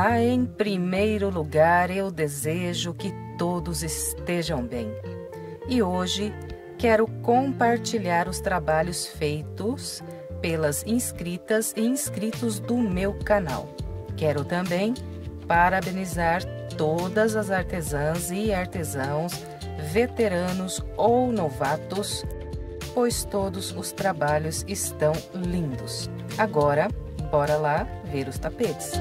Olá, em primeiro lugar, eu desejo que todos estejam bem. E hoje quero compartilhar os trabalhos feitos pelas inscritas e inscritos do meu canal. Quero também parabenizar todas as artesãs e artesãos, veteranos ou novatos, pois todos os trabalhos estão lindos. Agora, bora lá ver os tapetes.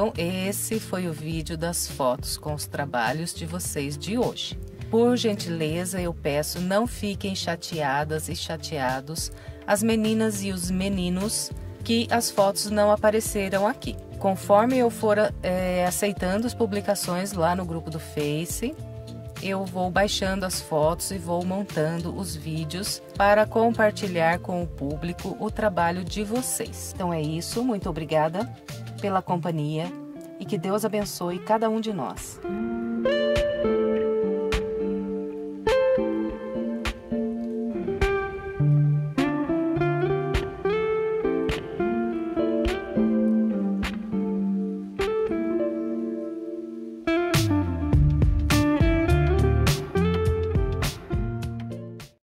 Então, esse foi o vídeo das fotos com os trabalhos de vocês de hoje. Por gentileza, eu peço, não fiquem chateadas e chateados as meninas e os meninos que as fotos não apareceram aqui. Conforme eu for é, aceitando as publicações lá no grupo do Face, eu vou baixando as fotos e vou montando os vídeos para compartilhar com o público o trabalho de vocês. Então é isso, muito obrigada pela companhia e que Deus abençoe cada um de nós.